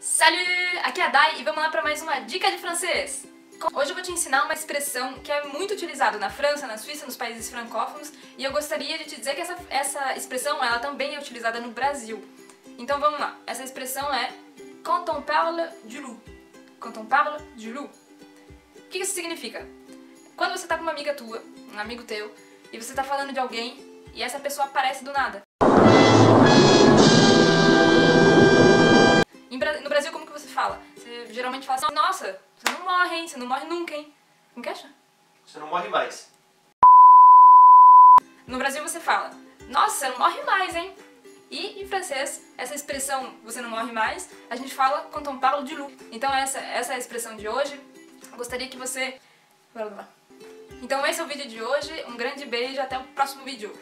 Salut! Aqui é a Dai e vamos lá para mais uma dica de francês. Hoje eu vou te ensinar uma expressão que é muito utilizada na França, na Suíça, nos países francófonos e eu gostaria de te dizer que essa, essa expressão ela também é utilizada no Brasil. Então vamos lá. Essa expressão é quand on parle du loup. Quand on parle du loup. O que isso significa? Quando você tá com uma amiga tua, um amigo teu, e você tá falando de alguém e essa pessoa aparece do nada. Geralmente fala assim, nossa, você não morre, hein? Você não morre nunca, hein? Como que acha? Você não morre mais. No Brasil você fala, nossa, você não morre mais, hein? E em francês, essa expressão você não morre mais, a gente fala quand on parle du loup. Então essa, essa é a expressão de hoje. Gostaria que você... Então esse é o vídeo de hoje. Um grande beijo, até o próximo vídeo.